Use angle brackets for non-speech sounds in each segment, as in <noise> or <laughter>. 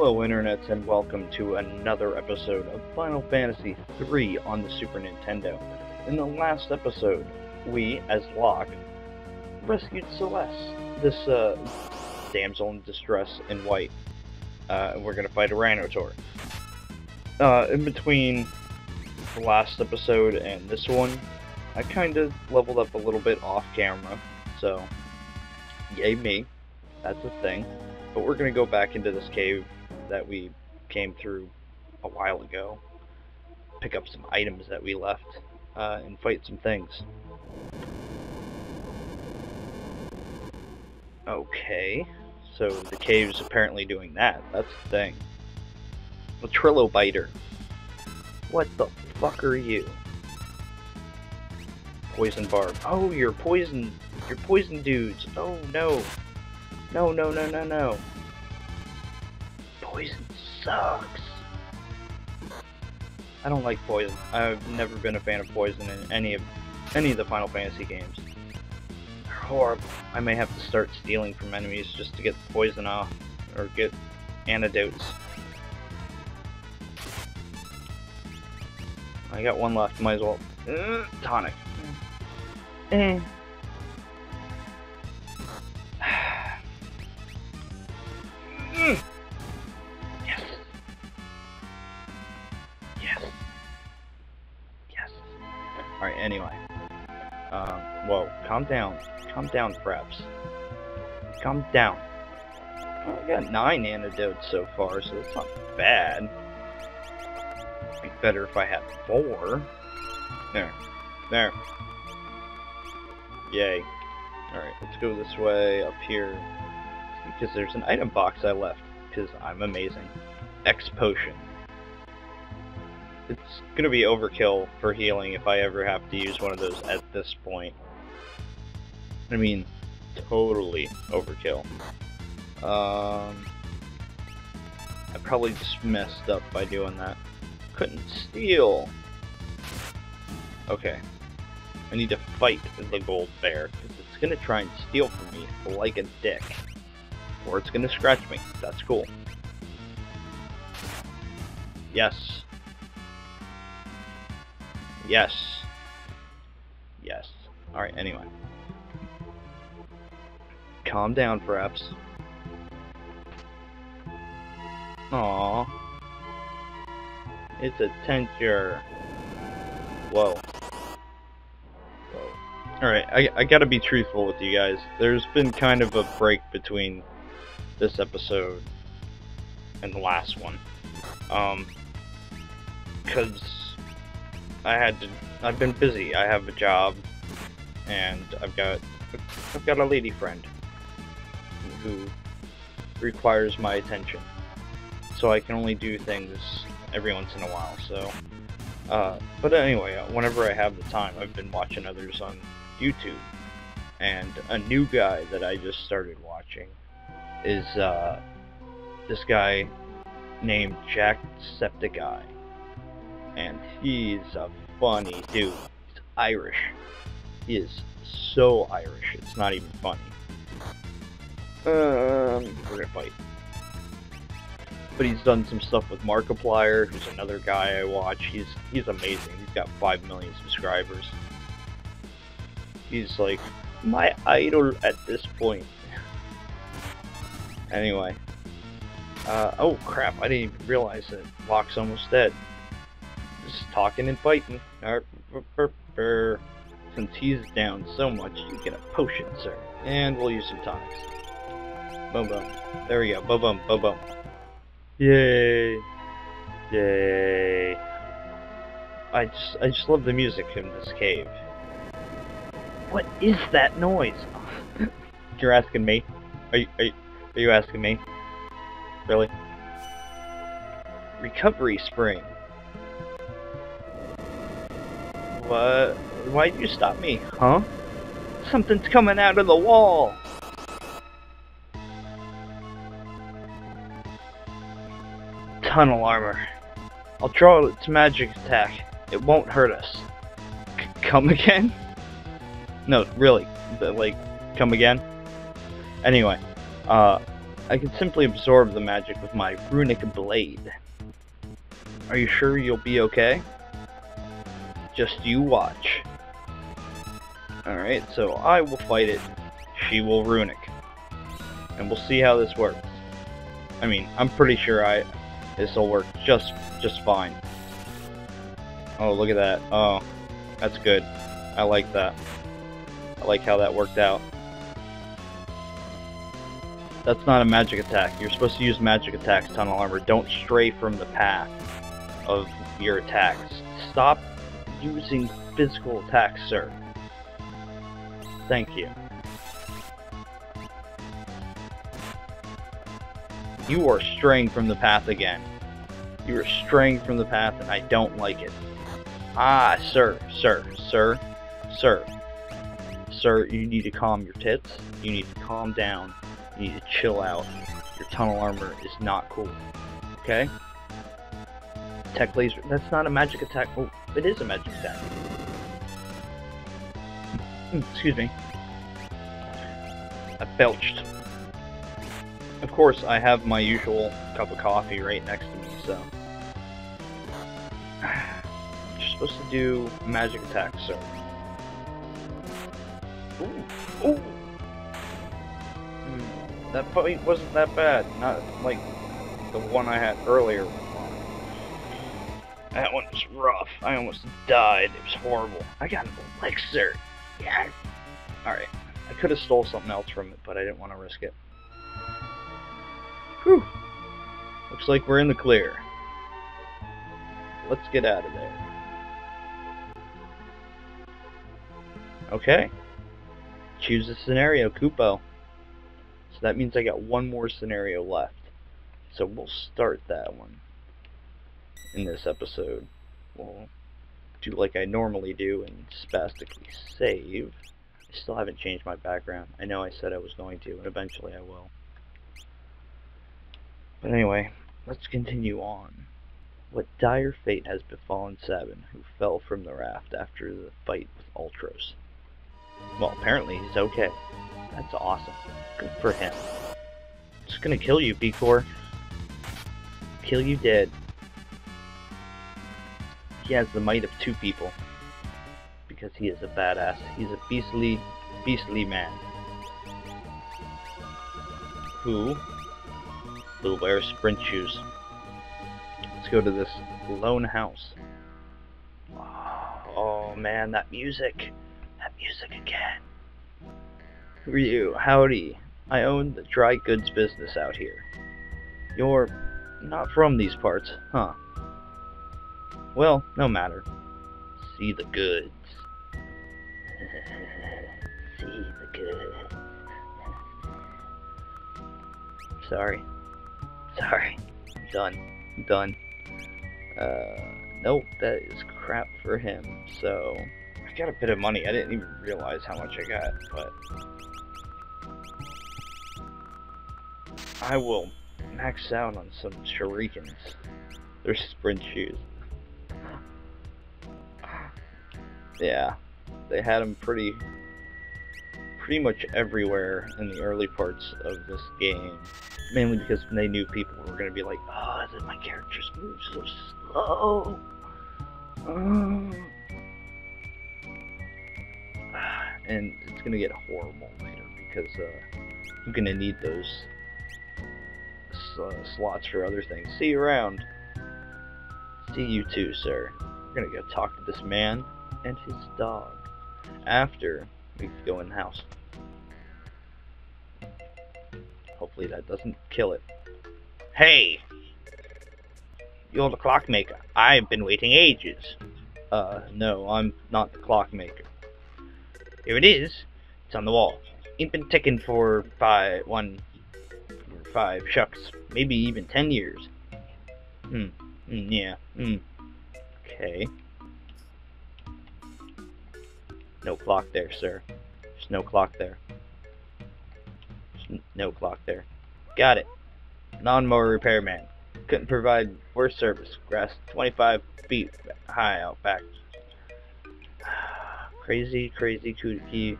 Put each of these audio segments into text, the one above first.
Hello internets and welcome to another episode of Final Fantasy III on the Super Nintendo. In the last episode, we, as Locke, rescued Celes, this uh, damsel in distress in white. Uh, and we're gonna fight a Rhinotaur. Uh, in between the last episode and this one, I kinda leveled up a little bit off camera, so yay me. That's a thing. But we're gonna go back into this cave that we came through a while ago, pick up some items that we left, uh, and fight some things. Okay, so the cave's apparently doing that. That's the thing. A Trilobiter. What the fuck are you? Poison barb. Oh, you're poison. You're poison dudes. Oh no. No, no, no, no, no. Poison sucks. I don't like poison. I've never been a fan of poison in any of any of the Final Fantasy games. They're horrible. I may have to start stealing from enemies just to get the poison off or get antidotes. I got one left. Might as well. Uh, tonic. Mm. Calm down. Calm down, Fraps. Calm down. I got nine antidotes so far, so it's not bad. It'd be better if I had four. There. There. Yay. Alright, let's go this way, up here. Because there's an item box I left. Because I'm amazing. X potion. It's gonna be overkill for healing if I ever have to use one of those at this point. I mean, totally overkill. Um, I probably just messed up by doing that. Couldn't steal. Okay. I need to fight the gold bear, because it's gonna try and steal from me like a dick. Or it's gonna scratch me. That's cool. Yes. Yes. Yes. Alright, anyway. Calm down, Fraps. Aww. It's a tenture. Whoa. Whoa. Alright, I, I gotta be truthful with you guys. There's been kind of a break between this episode and the last one. Um, because I had to, I've been busy. I have a job, and I've got, I've got a lady friend who requires my attention. So I can only do things every once in a while. So, uh, but anyway, uh, whenever I have the time, I've been watching others on YouTube, and a new guy that I just started watching is uh, this guy named Jack Jacksepticeye. And he's a funny dude. He's Irish. He is so Irish, it's not even funny. Um, we're gonna fight. But he's done some stuff with Markiplier, who's another guy I watch. He's he's amazing. He's got five million subscribers. He's like my idol at this point. <laughs> Anyway. Uh, oh crap, I didn't even realize that Locke's almost dead. Just talking and fighting. Since he's down so much, you get a potion, sir. And we'll use some tonics. Boom boom. There we go. Boom boom. Boom boom. Yay. Yay. I just I just love the music in this cave. What is that noise? <laughs> You're asking me? Are you, are you are you asking me? Really? Recovery spring. What? Why'd you stop me? Huh? Something's coming out of the wall! Tunnel armor. I'll draw its magic attack. It won't hurt us. C come <laughs> again? No, really. Like, come again? Anyway, uh, I can simply absorb the magic with my runic blade. Are you sure you'll be okay? Just you watch. Alright, so I will fight it. She will runic. And we'll see how this works. I mean, I'm pretty sure I this will work just just fine. Oh, look at that. Oh, that's good. I like that. I like how that worked out. That's not a magic attack. You're supposed to use magic attacks, Tunnel Armor. Don't stray from the path of your attacks. Stop using physical attacks, sir. Thank you. You are straying from the path again. You are straying from the path and I don't like it. Ah, sir, sir, sir, sir. Sir, you need to calm your tits. You need to calm down. You need to chill out. Your tunnel armor is not cool. Okay? Tek laser. That's not a magic attack. Oh, it is a magic attack. Hmm, excuse me. I belched. Of course, I have my usual cup of coffee right next to me, so... <sighs> You're supposed to do magic attacks, sir. Ooh! Ooh! Hmm, that fight wasn't that bad. Not like the one I had earlier. That one was rough. I almost died. It was horrible. I got an elixir. Yes! Alright. I could have stole something else from it, but I didn't want to risk it. Whew. Looks like we're in the clear. Let's get out of there. Okay. Choose a scenario, Kupo. So that means I got one more scenario left. So we'll start that one in this episode. We'll do like I normally do and spastically save. I still haven't changed my background. I know I said I was going to, and eventually I will. But anyway, let's continue on. What dire fate has befallen Sabin, who fell from the raft after the fight with Ultros? Well, apparently he's okay. That's awesome. Good for him. Just gonna kill you, Picor. Kill you dead. He has the might of two people. Because he is a badass. He's a beastly, beastly man. Who wear sprint shoes. Let's go to this lone house. Oh man, that music. That music again. Who are you? Howdy. I own the dry goods business out here. You're not from these parts, huh? Well, no matter. See the goods. <laughs> See the goods. Sorry. Sorry. Done. Done. Uh, nope, that is crap for him. So, I got a bit of money. I didn't even realize how much I got, but... I will max out on some shurikens. They're sprint shoes. Yeah, they had them pretty, pretty much everywhere in the early parts of this game. Mainly because they knew people were going to be like, oh, my characters move so slow? <sighs> And it's going to get horrible later because uh, I'm going to need those uh, slots for other things. See you around. See you too, sir. We're going to go talk to this man and his dog after we go in Hopefully that doesn't kill it. Hey! You're the clockmaker. I've been waiting ages. Uh, no, I'm not the clockmaker. Here it is. It's on the wall. Ain't been ticking for five, one, five, shucks, maybe even ten years. Hmm, mm, yeah, hmm. Okay. No clock there, sir. There's no clock there no clock there. Got it. Non-mower repairman. Couldn't provide worse service. Grass 25 feet high out back. <sighs> crazy, crazy kooky,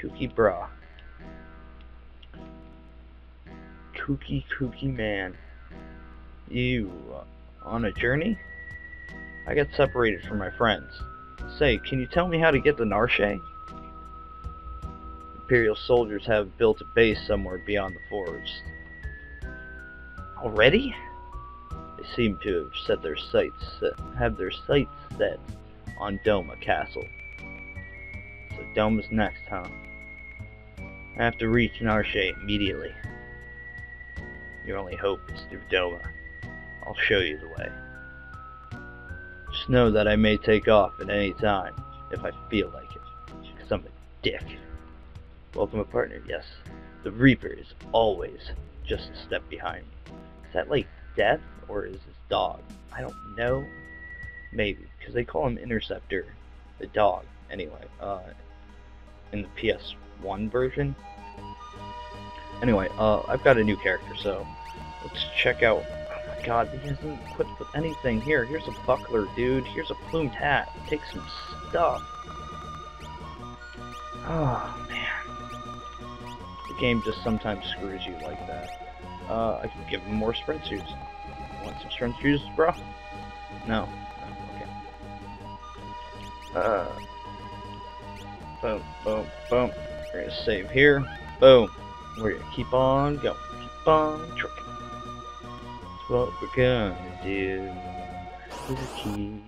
kooky bra. kooky, kooky man. You uh, on a journey? I got separated from my friends. Say, can you tell me how to get to Narshe? Imperial soldiers have built a base somewhere beyond the forest. Already? They seem to have set their sights set, have their sights set on Doma Castle. So Doma's next, huh? I have to reach Narshe immediately. Your only hope is through Doma. I'll show you the way. Just know that I may take off at any time, if I feel like it. Because I'm a dick. Welcome a partner, yes. The Reaper is always just a step behind me. Is that like death, or is this dog? I don't know. Maybe, because they call him Interceptor, the dog, anyway, uh, in the PS1 version. Anyway, uh, I've got a new character, so let's check out Oh my god, he hasn't equipped with anything. Here, here's a buckler, dude. Here's a plumed hat. Take some stuff. Oh, game just sometimes screws you like that. Uh, I can give him more sprint shoes. Want some sprint shoes, bro? No. Okay. Uh. Boom, boom, boom. We're gonna save here. Boom. We're gonna keep on going. Keep on trucking That's what we're gonna do. A key.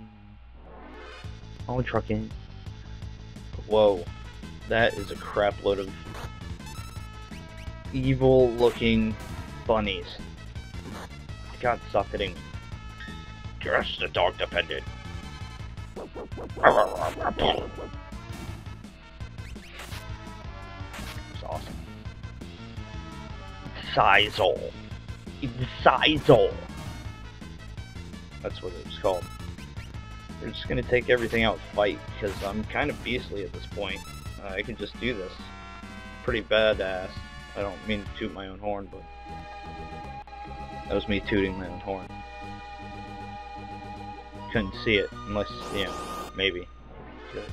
All trucking. Whoa. That is a crap load of evil looking bunnies. God, stop hitting. Just the dog dependent. It's awesome. Sizel. Sizel. That's what it was called. We're just gonna take everything out fight, because I'm kind of beastly at this point. Uh, I can just do this. Pretty badass. I don't mean to toot my own horn, but... That was me tooting my own horn. Couldn't see it, unless, you know, maybe. Kill it.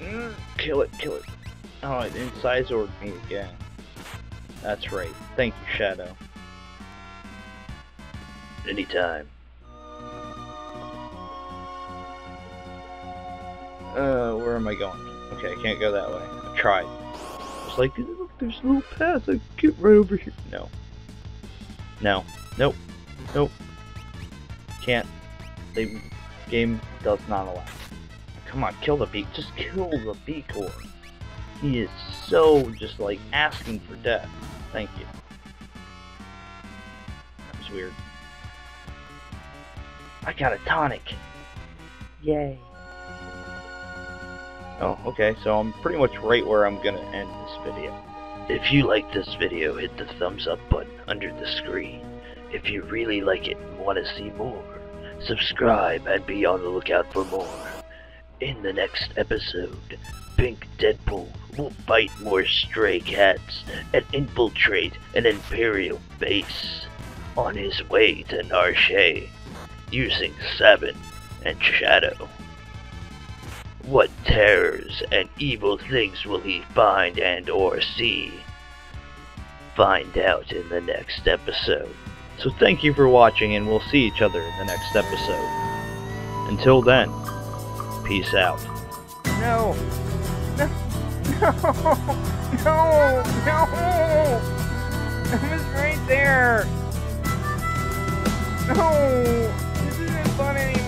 Mm, kill it. Oh, it incised me again. That's right. Thank you, Shadow. Anytime. Uh, where am I going? Okay, I can't go that way. I tried. It's like, there's a little path. I get right over here. No. No. Nope. Nope. Can't. The game does not allow. Come on, kill the beak. Just kill the bee core. He is so just like asking for death. Thank you. That was weird. I got a tonic. Yay. Oh, okay, so I'm pretty much right where I'm gonna end this video. If you like this video, hit the thumbs up button under the screen. If you really like it and want to see more, subscribe and be on the lookout for more. In the next episode, Bink Deadpool will fight more stray cats and infiltrate an Imperial base on his way to Narshe using Sabin and Shadow. What terrors and evil things will he find and or see? Find out in the next episode. So thank you for watching and we'll see each other in the next episode. Until then, peace out. No! No! No! No! No! I was right there! No! This isn't fun anymore.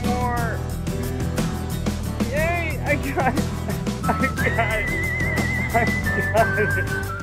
I got it! I got it! I got it!